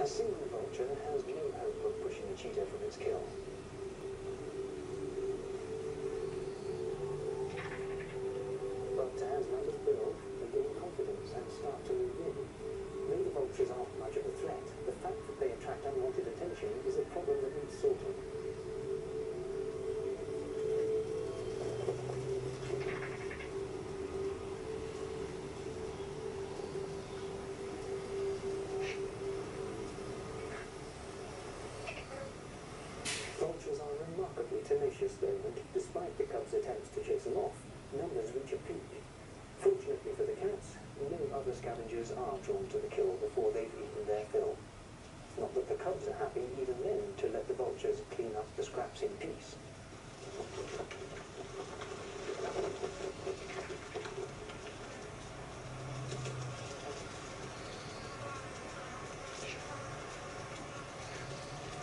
A single vulture has no hope of pushing a cheetah from its kill. But as numbers build, they gain confidence and start to move in. Though the vultures aren't much of a threat, the fact that they attract unwanted attention is a problem that needs sorting. Vultures are remarkably tenacious though, and despite the cubs' attempts to chase them off, numbers reach a peak. Fortunately for the cats, no other scavengers are drawn to the kill before they've eaten their fill. Not that the cubs are happy even then to let the vultures clean up the scraps in peace.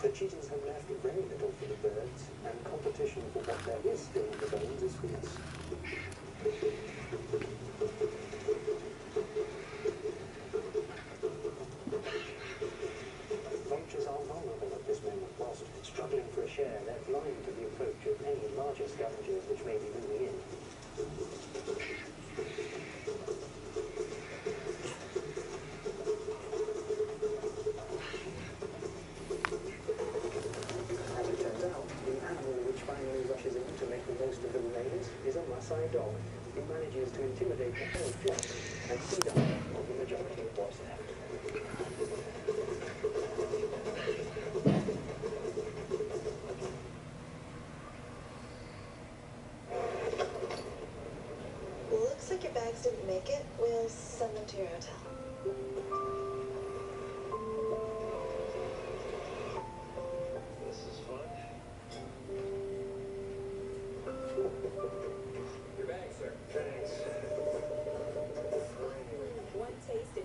The cheetahs have left very little for the birds, and competition for what there is still in the bones is fierce. Vultures are vulnerable at this moment. Whilst struggling for a share, they're blind to the approach of any larger scavengers which may be moving in. As it turns out, the animal which finally rushes in to make the most of the remainers is a Maasai dog, who manages to intimidate the whole flock and feed on the majority of what's left. Looks like your bags didn't make it. We'll send them to your hotel. Your bag, sir. Thanks. One taste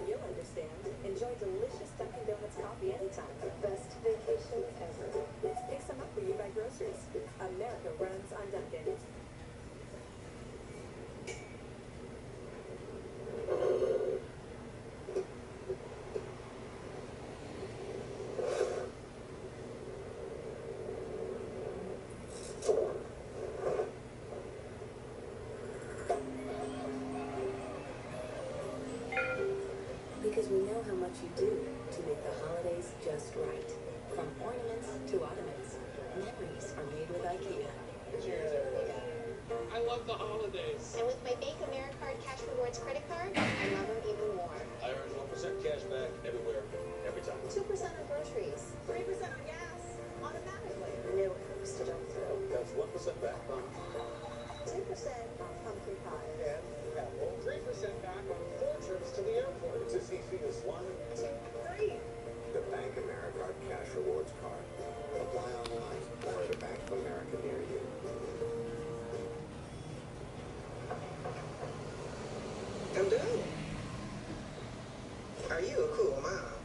Because we know how much you do to make the holidays just right. From ornaments to ottomans, memories are made with IKEA. Cheers, everybody. I love the holidays. And with my BankAmericard Cash Rewards credit card, I love them even I'm done. Are you a cool mom?